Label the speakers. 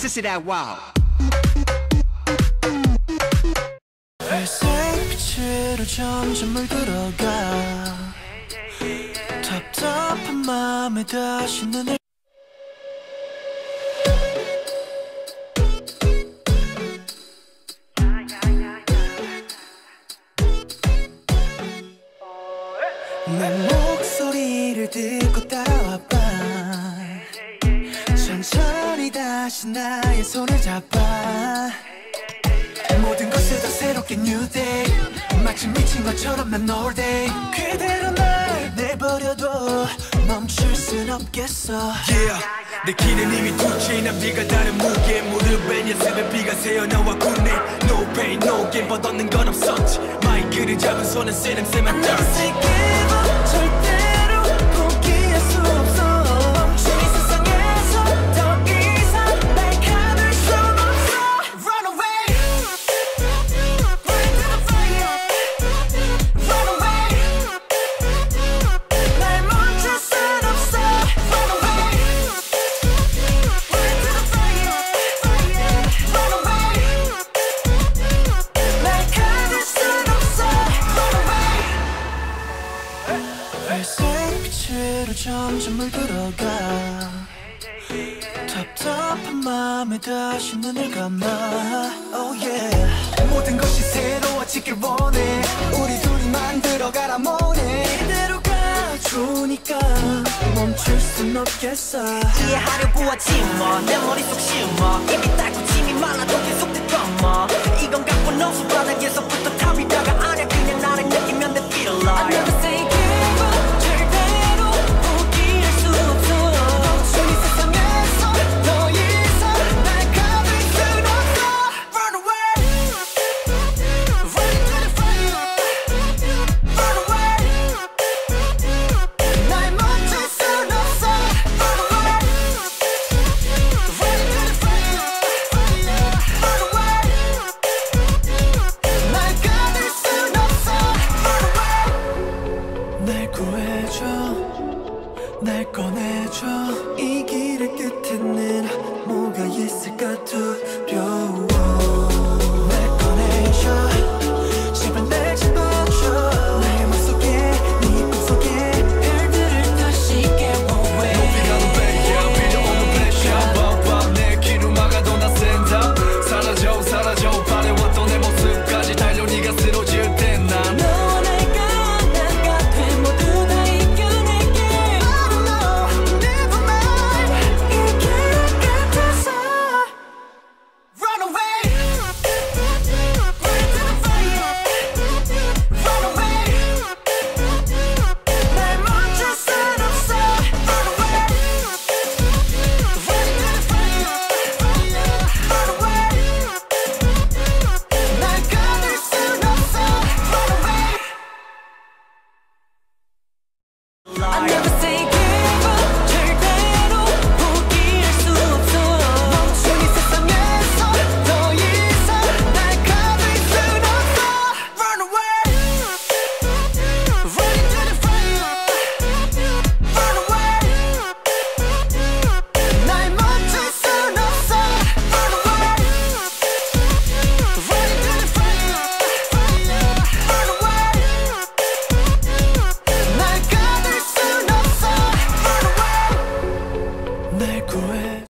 Speaker 1: Sissy that wow.
Speaker 2: 회색 빛으로 점점 물들어가. 답답한 마음에 다시 눈을 내 목소리를 듣고 따라와봐 다시 나의 손을 잡아. 모든 것을 다 새롭게 new day. 마치 미친 것처럼 난 all day. 그대로 날 내버려둬. 멈출 순 없겠어.
Speaker 3: Yeah. 내 길은 이미 두 채나 비가 다른 무게. 무릎에 예습의 비가 새어나와 군대 No pain no gain. 벗어는 건 없었지. 마이크를 잡은 손은 쓰냄새만 떨지
Speaker 2: 빛으로 점점 물들어가. 답답한 마음에 다시 눈을 감아. Oh yeah. 모든 것이 새로워지길 원해. 우리 둘이 만들어가라 뭐네. 이대로 가 좋으니까 멈출 순 없겠어.
Speaker 4: 이해하려 보았지 뭐내 머릿속 심어 이미 딸고 침이 말라도 계속됐던 뭐. 이건 갖고 너수 바닥에서부터